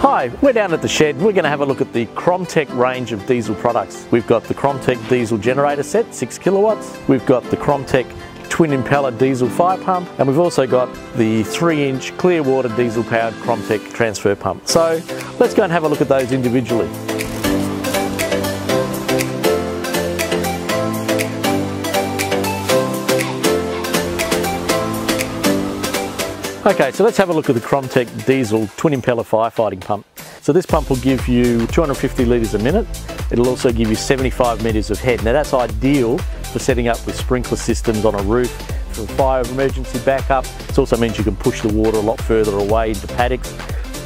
Hi, we're down at the shed. We're going to have a look at the Cromtech range of diesel products. We've got the Cromtech diesel generator set, 6 kilowatts. We've got the Cromtech twin impeller diesel fire pump and we've also got the 3 inch clear water diesel powered Cromtech transfer pump. So let's go and have a look at those individually. Okay, so let's have a look at the Cromtech diesel twin impeller firefighting pump. So this pump will give you 250 litres a minute. It'll also give you 75 metres of head. Now that's ideal for setting up with sprinkler systems on a roof for fire emergency backup. It also means you can push the water a lot further away into paddocks.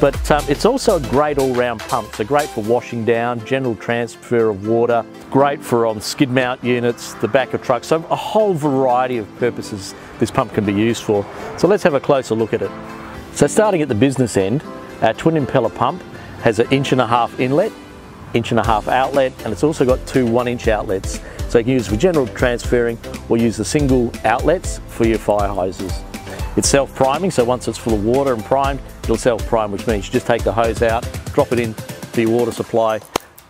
But um, it's also a great all-round pump, so great for washing down, general transfer of water, great for on skid mount units, the back of trucks, so a whole variety of purposes this pump can be used for. So let's have a closer look at it. So starting at the business end, our twin impeller pump has an inch and a half inlet, inch and a half outlet, and it's also got two one inch outlets. So you can use for general transferring or use the single outlets for your fire hoses. It's self-priming, so once it's full of water and primed, it'll self-prime, which means you just take the hose out, drop it in to your water supply,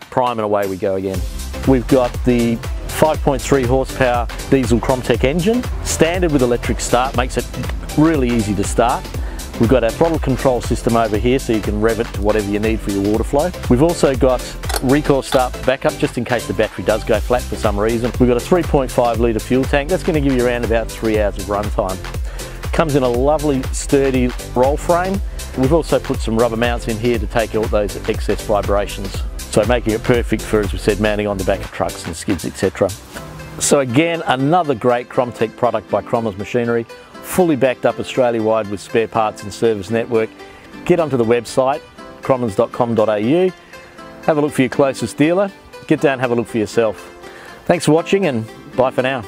prime and away we go again. We've got the 5.3 horsepower diesel Cromtech engine, standard with electric start, makes it really easy to start. We've got our throttle control system over here so you can rev it to whatever you need for your water flow. We've also got recoil start backup just in case the battery does go flat for some reason. We've got a 3.5 litre fuel tank. That's going to give you around about three hours of run time. Comes in a lovely sturdy roll frame. We've also put some rubber mounts in here to take out those excess vibrations. So making it perfect for, as we said, mounting on the back of trucks and skids, etc. So again, another great Cromtech product by Crommelin's Machinery fully backed up Australia-wide with spare parts and service network. Get onto the website, crommelins.com.au, have a look for your closest dealer, get down have a look for yourself. Thanks for watching and bye for now.